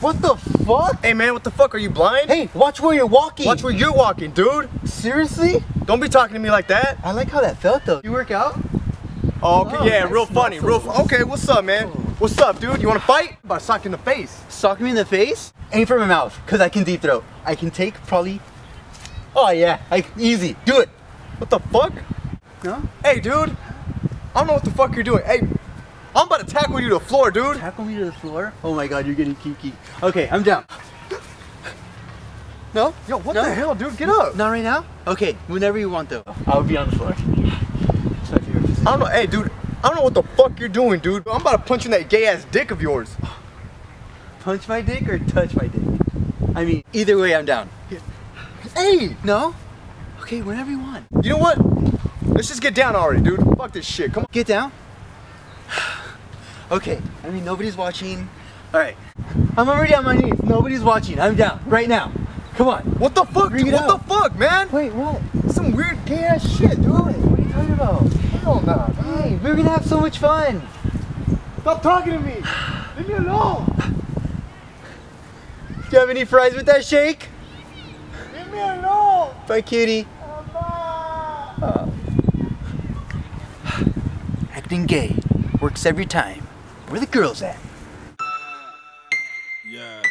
What the fuck? Hey man, what the fuck? Are you blind? Hey, watch where you're walking. Watch where you're walking, dude. Seriously? Don't be talking to me like that. I like how that felt though. You work out? Oh, okay, Oh, yeah, real funny, real. muscles. Fu- okay, what's up, man? What's up, dude? You want to fight? About to sock you in the face. Sock me in the face? Aim for my mouth, cause I can deep throat. I can take probably. Oh yeah, I easy. Do it. What the fuck? No? Hey, dude. I don't know what the fuck you're doing. Hey, I'm about to tackle you to the floor, dude. Tackle me to the floor. Oh my god, you're getting kiki. Okay, I'm down. No? Yo, what No. the hell, dude? Get up. Not right now? Okay, whenever you want though. I'll be on the floor. It's my favorite position. I don't know. Hey, dude. I don't know what the fuck you're doing, dude. I'm about to punch in that gay ass dick of yours. Punch my dick or touch my dick? I mean, either way, I'm down. Hey, No? Okay, whenever you want. you know what? Let's just get down already, dude. Fuck this shit. Come on. Get down. Okay, I mean, nobody's watching. All right, I'm already on my knees. Nobody's watching. I'm down right now. Come on. What the fuck, dude? What out. the fuck, man? Wait, what? Some weird gay ass shit, dude. What are you talking about? Hell man. Hey, we're gonna have so much fun. Stop talking to me. Leave me alone. Do you have any fries with that shake? Leave me alone. Bye, cutie. Acting gay works every time. Where the girls at? Yeah.